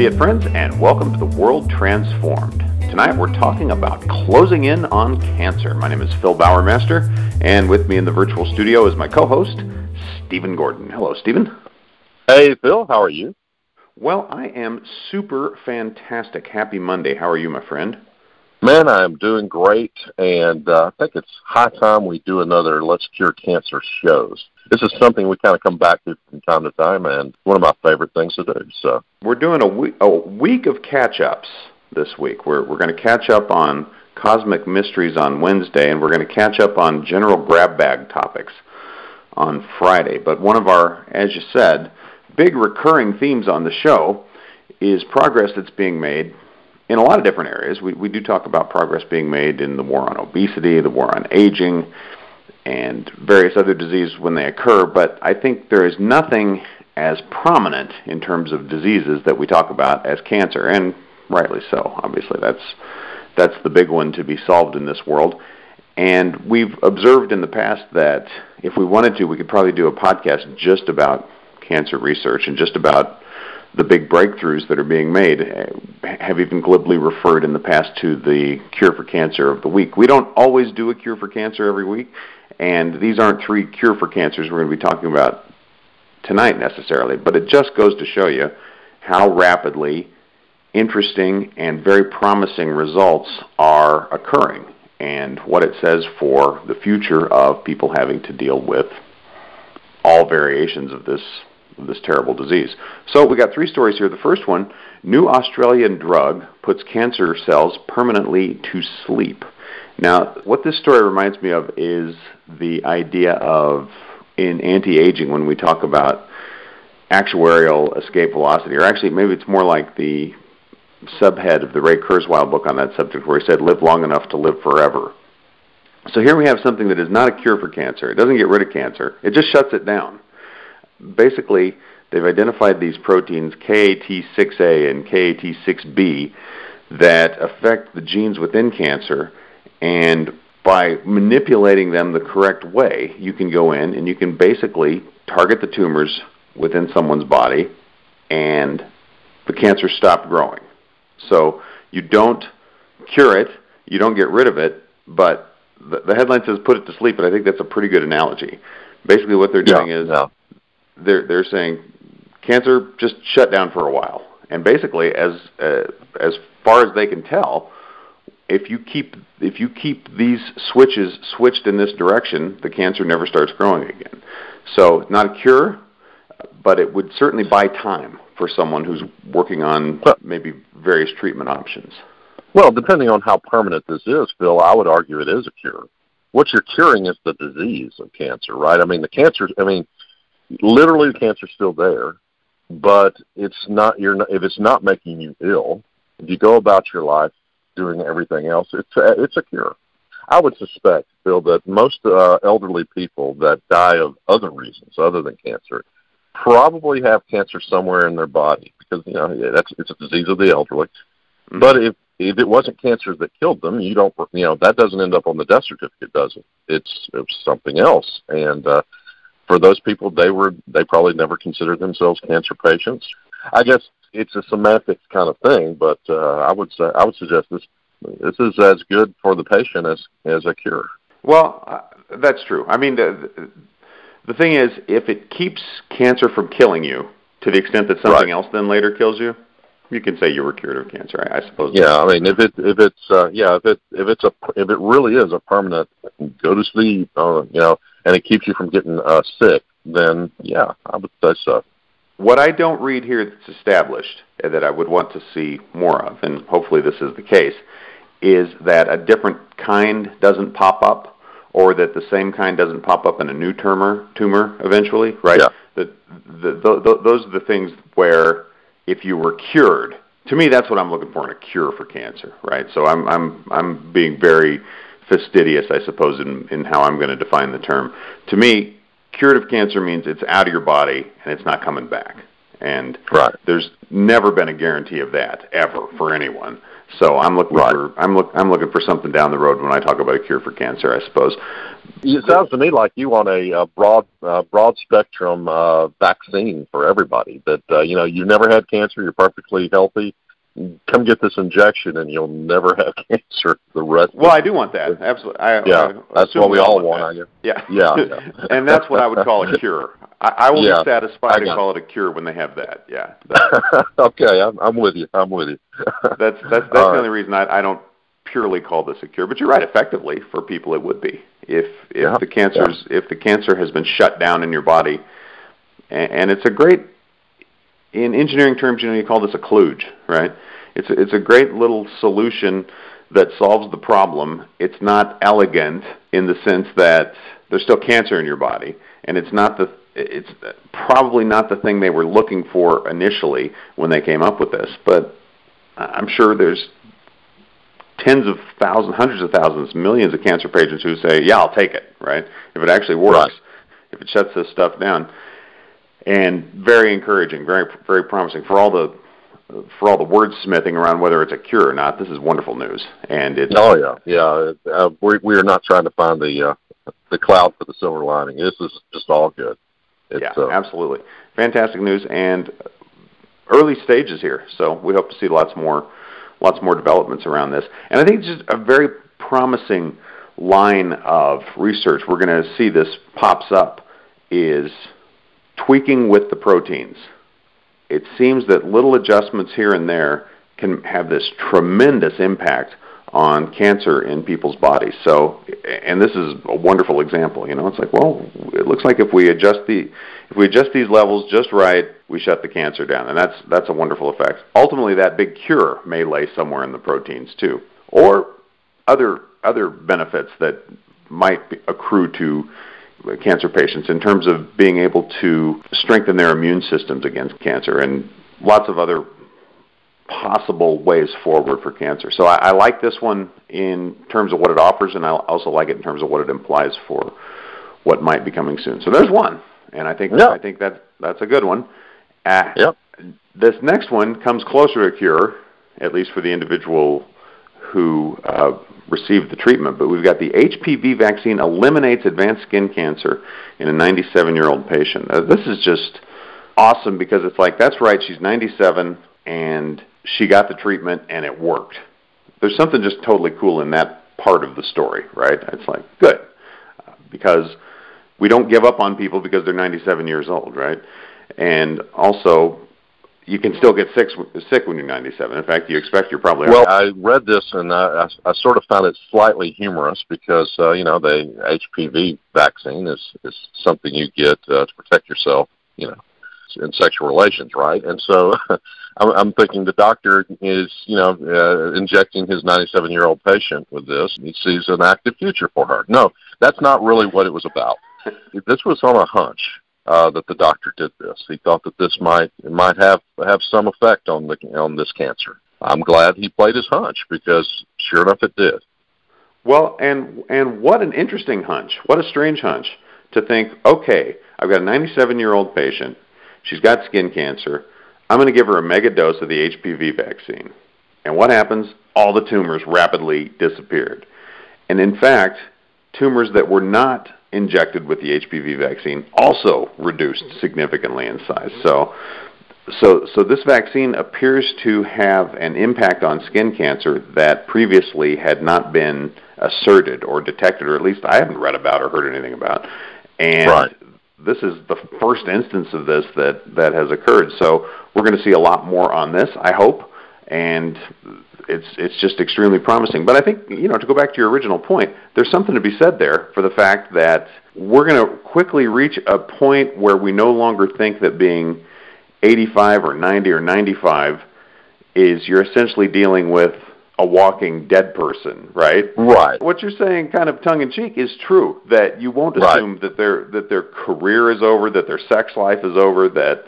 It, friends, and welcome to the World Transformed. Tonight we're talking about closing in on cancer. My name is Phil Bowermaster, and with me in the virtual studio is my co-host, Stephen Gordon. Hello, Stephen. Hey, Phil. How are you? Well, I am super fantastic. Happy Monday. How are you, my friend? Man, I'm doing great, and uh, I think it's high time we do another Let's Cure Cancer shows. This is something we kind of come back to from time to time, and one of my favorite things to do. So we're doing a week, a week of catch-ups this week. We're we're going to catch up on cosmic mysteries on Wednesday, and we're going to catch up on general grab bag topics on Friday. But one of our, as you said, big recurring themes on the show is progress that's being made in a lot of different areas. We, we do talk about progress being made in the war on obesity, the war on aging, and various other diseases when they occur, but I think there is nothing as prominent in terms of diseases that we talk about as cancer, and rightly so. Obviously, that's that's the big one to be solved in this world. And we've observed in the past that if we wanted to, we could probably do a podcast just about cancer research and just about the big breakthroughs that are being made eh, have even glibly referred in the past to the cure for cancer of the week. We don't always do a cure for cancer every week, and these aren't three cure for cancers we're going to be talking about tonight necessarily, but it just goes to show you how rapidly interesting and very promising results are occurring and what it says for the future of people having to deal with all variations of this this terrible disease. So we got three stories here. The first one, new Australian drug puts cancer cells permanently to sleep. Now, what this story reminds me of is the idea of in anti-aging when we talk about actuarial escape velocity, or actually maybe it's more like the subhead of the Ray Kurzweil book on that subject where he said, live long enough to live forever. So here we have something that is not a cure for cancer. It doesn't get rid of cancer. It just shuts it down basically they've identified these proteins KAT6A and KAT6B that affect the genes within cancer and by manipulating them the correct way, you can go in and you can basically target the tumors within someone's body and the cancer stop growing. So you don't cure it, you don't get rid of it, but the, the headline says put it to sleep, but I think that's a pretty good analogy. Basically, what they're doing yeah, is yeah they're they're saying cancer just shut down for a while, and basically, as uh, as far as they can tell, if you keep if you keep these switches switched in this direction, the cancer never starts growing again. So, not a cure, but it would certainly buy time for someone who's working on maybe various treatment options. Well, depending on how permanent this is, Phil, I would argue it is a cure. What you're curing is the disease of cancer, right? I mean, the cancer. I mean, literally the cancer's still there, but it's not you're not, if it's not making you ill, if you go about your life doing everything else, it's a, it's a cure. I would suspect, Phil, that most uh, elderly people that die of other reasons other than cancer probably have cancer somewhere in their body because you know that's it's a disease of the elderly. Mm-hmm. But if if it wasn't cancer that killed them, you don't you know that doesn't end up on the death certificate, does it? It's it's something else, and uh, for those people, they were they probably never considered themselves cancer patients. I guess it's a semantics kind of thing, but uh, I would say I would suggest this this is as good for the patient as as a cure. Well, uh, that's true. I mean, the, the thing is, if it keeps cancer from killing you to the extent that something right. else then later kills you, you can say you were cured of cancer. I, I suppose. Yeah, I mean, if it if it's uh, yeah, if it if it's a if it really is a permanent, go to sleep, uh, you know, and it keeps you from getting uh, sick, then yeah, I would say so. What I don't read here that's established that I would want to see more of, and hopefully this is the case, is that a different kind doesn't pop up, or that the same kind doesn't pop up in a new tumor tumor eventually, right? Yeah. The, those are the things where if you were cured, to me that's what I'm looking for in a cure for cancer, right? So I'm I'm I'm being very fastidious, I suppose, in, in how I'm going to define the term. To me, curative cancer means it's out of your body and it's not coming back. And right. there's never been a guarantee of that ever for anyone. So I'm looking Right. for I'm look I'm looking for something down the road when I talk about a cure for cancer, I suppose. It sounds to me like you want a, uh broad, uh, broad spectrum uh, vaccine for everybody. That uh, you know, you never had cancer, you're perfectly healthy. Come get this injection, and you'll never have cancer the rest. Well, I do want that. Absolutely. I, yeah, I that's what we all that. want. I guess. Yeah. Yeah, yeah. and that's what I would call a cure. I, I will Yeah, be satisfied to call it a cure when they have that. Yeah. That, okay, I'm, I'm with you. I'm with you. that's that's that's All the right. only reason I, I don't purely call this a cure. But you're right. Effectively, for people, it would be if if Yeah, the cancer's if the cancer has been shut down in your body, and, and it's a great in engineering terms, you know, you call this a kludge, right? It's a, it's a great little solution that solves the problem. It's not elegant in the sense that there's still cancer in your body, and it's not the it's probably not the thing they were looking for initially when they came up with this. But I'm sure there's tens of thousands, hundreds of thousands, millions of cancer patients who say, "Yeah, I'll take it." Right? If it actually works, Right. if it shuts this stuff down, and very encouraging, very very promising for all the for all the wordsmithing around whether it's a cure or not. This is wonderful news, and it's Oh yeah, yeah. Uh, we we are not trying to find the uh, the cloud for the silver lining. This is just all good. It's, yeah, uh, absolutely fantastic news and early stages here. So we hope to see lots more lots more developments around this, and I think it's just a very promising line of research. We're going to see this pops up is tweaking with the proteins. It seems that little adjustments here and there can have this tremendous impact on cancer in people's bodies. So, and this is a wonderful example. You know, it's like, well, it looks like if we adjust the if we adjust these levels just right, we shut the cancer down, and that's that's a wonderful effect. Ultimately, that big cure may lay somewhere in the proteins too, or other other benefits that might accrue to cancer patients in terms of being able to strengthen their immune systems against cancer and lots of other possible ways forward for cancer. So I, I like this one in terms of what it offers, and I also like it in terms of what it implies for what might be coming soon. So there's one, and I think Yeah. I think that that's a good one. Uh, Yep. This next one comes closer to cure, at least for the individual who uh, received the treatment. But we've got the HPV vaccine eliminates advanced skin cancer in a 97-year-old patient. Uh, this is just awesome because it's like that's right. She's 97 and she got the treatment and it worked. There's something just totally cool in that part of the story, right? It's like good uh, because we don't give up on people because they're 97 years old, right? And also, you can still get sick sick when you're 97. In fact, you expect you're probably Well, I read this and I, I, I sort of found it slightly humorous because uh, you know the HPV vaccine is is something you get uh, to protect yourself, you know, in sexual relations, right? And so I'm, I'm thinking the doctor is you know uh, injecting his 97 year old patient with this. And he sees an active future for her. No, that's not really what it was about. This was on a hunch uh, that the doctor did this. He thought that this might it might have have some effect on the on this cancer. I'm glad he played his hunch because sure enough it did. Well, and and what an interesting hunch. What a strange hunch to think, okay, I've got a 97-year-old patient. She's got skin cancer. I'm going to give her a mega dose of the HPV vaccine. And what happens? All the tumors rapidly disappeared. And in fact, tumors that were not injected with the HPV vaccine also reduced significantly in size. So so, so this vaccine appears to have an impact on skin cancer that previously had not been asserted or detected, or at least I haven't read about or heard anything about. And Right. this is the first instance of this that that has occurred. So we're going to see a lot more on this, I hope, and it's it's just extremely promising. But I think you know to go back to your original point, there's something to be said there for the fact that we're going to quickly reach a point where we no longer think that being 85 or 90 or 95 is you're essentially dealing with a walking dead person, right? Right. What you're saying, kind of tongue in cheek, is true. That you won't Right. assume that their that their career is over, that their sex life is over, that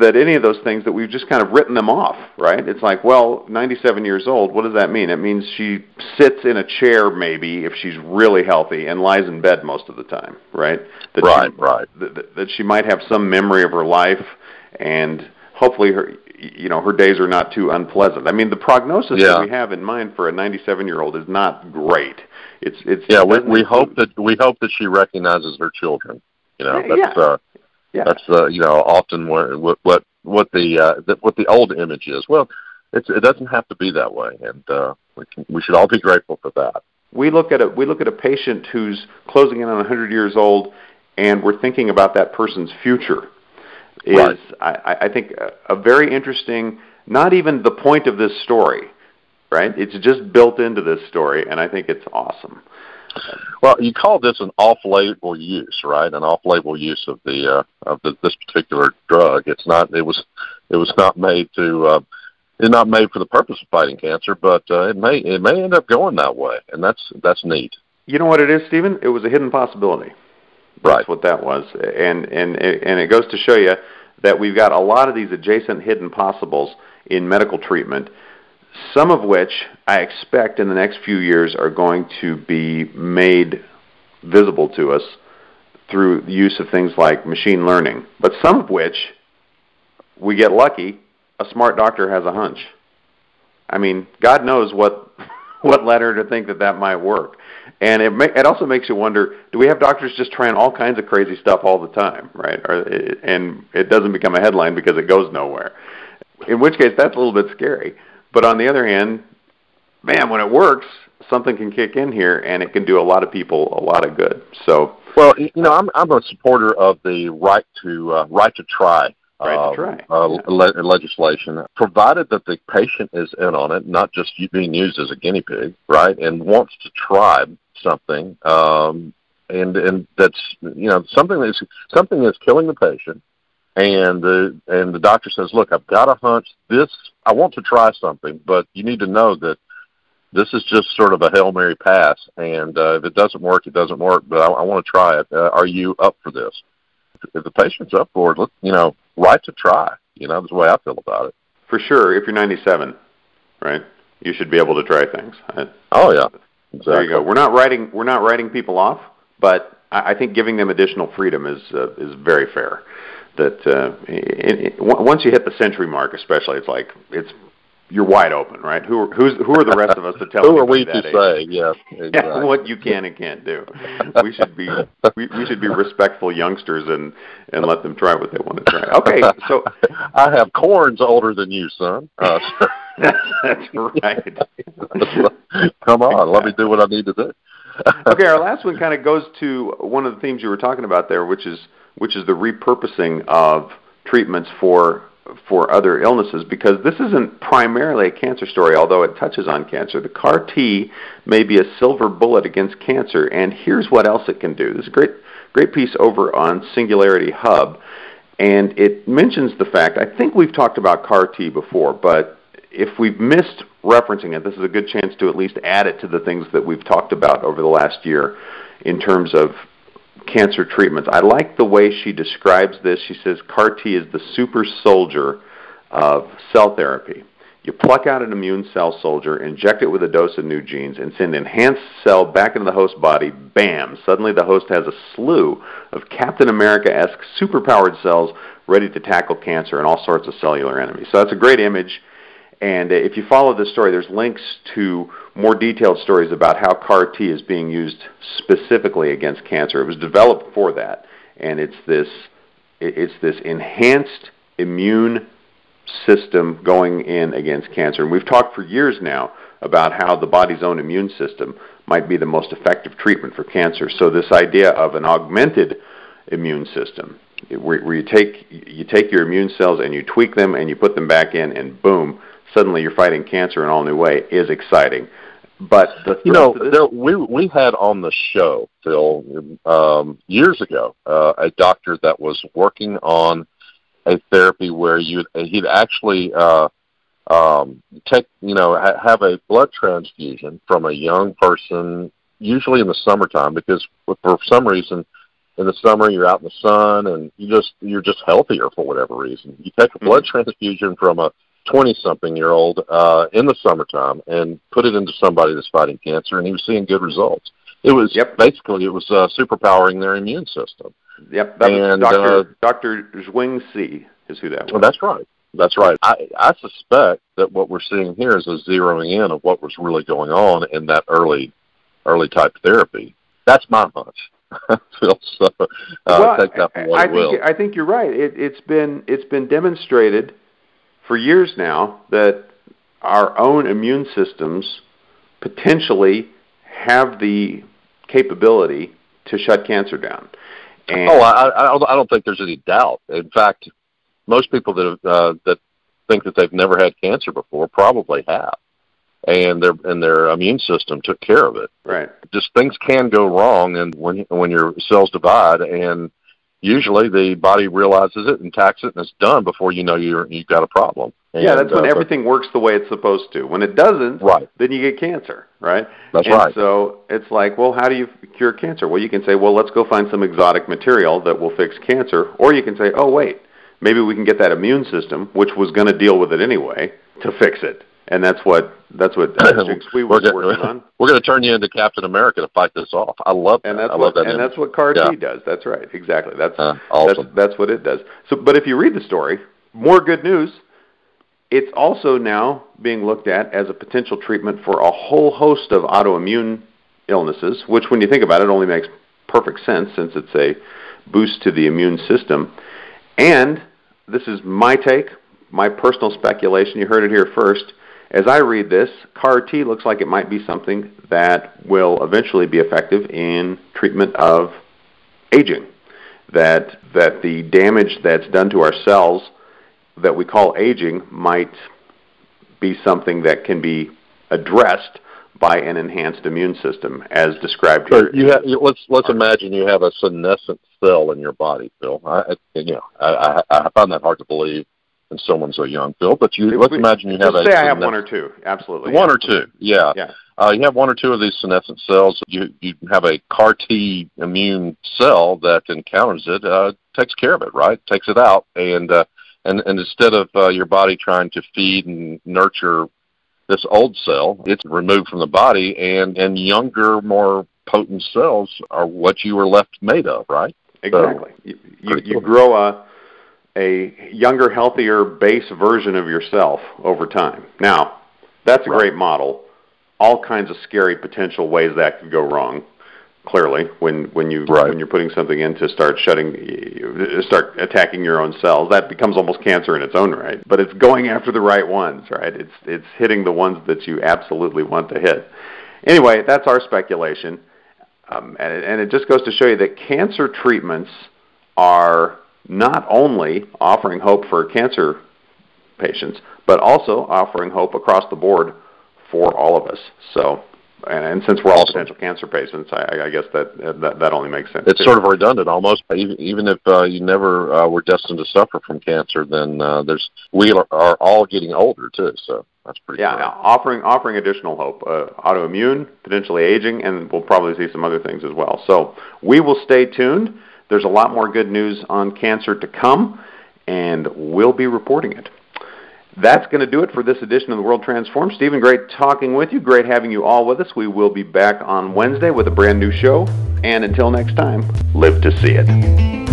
that any of those things that we've just kind of written them off, right? It's like, well, 97 years old. What does that mean? It means she sits in a chair, maybe if she's really healthy, and lies in bed most of the time, right? That Right, she, right. That, that- she might have some memory of her life, and hopefully her you know her days are not too unpleasant. I mean, the prognosis Yeah. that we have in mind for a 97 year old is not great. It's it's Yeah, we we hope that we hope that she recognizes her children. You know, Yeah, that's yeah. uh yeah. that's uh you know often what what what the uh the, what the old image is. Well, it's it doesn't have to be that way, and uh we can, we should all be grateful for that. we look at a we look at a patient who's closing in on 100 years old, and we're thinking about that person's future. Is Right. I, I- I think a, a very interesting, not even the point of this story, right? It's just built into this story, and I think it's awesome. Well, you call this an off-label use, right? An off-label use of the uh, of the, this particular drug. It's not. It was. It was not made to. Uh, it's not made for the purpose of fighting cancer, but uh, it may it may end up going that way, and that's that's neat. You know what it is, Stephen? It was a hidden possibility. Right. That's what that was, and and and it goes to show you that we've got a lot of these adjacent hidden possibles in medical treatment. Some of which I expect in the next few years are going to be made visible to us through the use of things like machine learning. But some of which we get lucky, a smart doctor has a hunch. I mean, God knows what what led her to think that that might work. And it ma- it also makes you wonder: Do we have doctors just trying all kinds of crazy stuff all the time, right? Or, and it doesn't become a headline because it goes nowhere. In which case, that's a little bit scary. But on the other hand, man, when it works, something can kick in here, and it can do a lot of people a lot of good. So, Well, you know, I'm I'm a supporter of the right to uh, right to try. Right to uh, try. Uh, le- legislation, provided that the patient is in on it, not just being used as a guinea pig, right, and wants to try something, um, and and that's you know something that's something that's killing the patient, and the and the doctor says, look, I've got a hunch. This I want to try something, but you need to know that this is just sort of a hail mary pass, and uh, if it doesn't work, it doesn't work. But I, I want to try it. Uh, are you up for this? If the patient's up for it, look, you know, right to try. You know, that's the way I feel about it. for sure, if you're 97, right, you should be able to try things. Oh yeah, exactly. There you go. We're not writing we're not writing people off, but I I think giving them additional freedom is uh, is very fair. That uh, it, it, once you hit the century mark, especially, it's like it's you're wide open, right? Who are, who's who are the rest of us to tell? Who are we to age? say? Yeah, exactly. what you can and can't do. We should be we, we should be respectful youngsters and and let them try what they want to try. Okay, so I have corns older than you, son. Uh, that's right. come on, let me do what I need to do. okay, our last one kind of goes to one of the themes you were talking about there, which is which is the repurposing of treatments for for other illnesses because this isn't primarily a cancer story, although it touches on cancer. The CAR T may be a silver bullet against cancer, and here's what else it can do. This is a great great piece over on Singularity Hub, and it mentions the fact. I think we've talked about CAR T before, but if we've missed referencing it, this is a good chance to at least add it to the things that we've talked about over the last year in terms of cancer treatments. I like the way she describes this. She says CAR T is the super soldier of cell therapy. You pluck out an immune cell soldier, inject it with a dose of new genes, and send enhanced cell back into the host body. Bam! Suddenly the host has a slew of Captain America-esque superpowered cells ready to tackle cancer and all sorts of cellular enemies. So that's a great image. And uh, if you follow this story, there's links to more detailed stories about how CAR T is being used specifically against cancer. It was developed for that, and it's this it's this enhanced immune system going in against cancer. And we've talked for years now about how the body's own immune system might be the most effective treatment for cancer. So this idea of an augmented immune system, where, where you take you take your immune cells and you tweak them and you put them back in, and boom, suddenly you're fighting cancer in all new way, is exciting. But the You know, thrust of this- there, we we had on the show, Phil, um, years ago, uh, a doctor that was working on a therapy where you he'd actually uh, um, take, you know, ha- have a blood transfusion from a young person, usually in the summertime, because for some reason in the summer you're out in the sun and you just you're just healthier for whatever reason. You take a blood transfusion from a 20 something year old uh, in the summertime and put it into somebody that's fighting cancer, and he was seeing good results. It was Yep. basically it was uh, superpowering their immune system. Yep, that was And, Dr. uh, Dr. Zwing Si is who that was. Well, that's right. That's right. I, I suspect that what we're seeing here is a zeroing in of what was really going on in that early, early type therapy. That's my hunch. Phil, so uh, well, take that for what I think will. I think you're right. It, it's been it's been demonstrated for years now that our own immune systems potentially have the capability to shut cancer down. And Oh, I, I don't- I don't think there's any doubt. In fact, most people that have, uh, that think that they've never had cancer before probably have, and their and their immune system took care of it. right. Just things can go wrong, and when when your cells divide, and usually the body realizes it and attacks it, and it's done before you know you're you've got a problem. yeah, that's when uh, everything works the way it's supposed to. When it doesn't, right. then you get cancer, right? That's and right. So it's like, well, how do you cure cancer? Well, you can say, well, let's go find some exotic material that will fix cancer, or you can say, oh, wait, maybe we can get that immune system, which was going to deal with it anyway, to fix it. And that's what that's what was we're gonna, on, we're going to turn you into Captain America to fight this off. I love that. and that's I what love that. and image. that's what CAR T Yeah. does. That's right, exactly. That's Uh, awesome. That's, that's what it does. So, but if you read the story, more good news. It's also now being looked at as a potential treatment for a whole host of autoimmune illnesses, which, when you think about it, only makes perfect sense since it's a boost to the immune system. And this is my take, my personal speculation. You heard it here first. As I read this, CAR T looks like it might be something that will eventually be effective in treatment of aging that that the damage that's done to our cells that we call aging might be something that can be addressed by an enhanced immune system as described here. you have, let's let's imagine you have a senescent cell in your body, Phil. I, I you know I, I, I find that hard to believe in someone so young, Phil. But you let's imagine you have a say I have one or two. Absolutely. one or two, yeah. Yeah. Uh, you have one or two of these senescent cells. You you have a CAR T immune cell that encounters it, uh, takes care of it, right? Takes it out, and uh, and and instead of uh, your body trying to feed and nurture this old cell, it's removed from the body, and and younger, more potent cells are what you were left made of, right? Exactly. You, you, you cool. grow a a younger, healthier base version of yourself over time. Now, that's a Right. great model. All kinds of scary potential ways that could go wrong. Clearly, when when you Right. when you're putting something in to start shutting, you- start attacking your own cells, that becomes almost cancer in its own right. But it's going after the right ones, right? It's it's hitting the ones that you absolutely want to hit. Anyway, that's our speculation. Um, and, and it just goes to show you that cancer treatments are not only offering hope for cancer patients, but also offering hope across the board for all of us. So, and, and since we're all Awesome. potential cancer patients, I, I guess that, that that only makes sense. It's too. sort of redundant almost. Even, even if uh, you never uh, were destined to suffer from cancer, then uh, there's we are, are all getting older too. So that's pretty. yeah, cool. offering offering additional hope, uh, autoimmune, potentially aging, and we'll probably see some other things as well. So we will stay tuned. There's a lot more good news on cancer to come, and we'll be reporting it. That's going to do it for this edition of the World Transformed. Stephen, great talking with you. Great having you all with us. We will be back on Wednesday with a brand new show. And until next time, live to see it.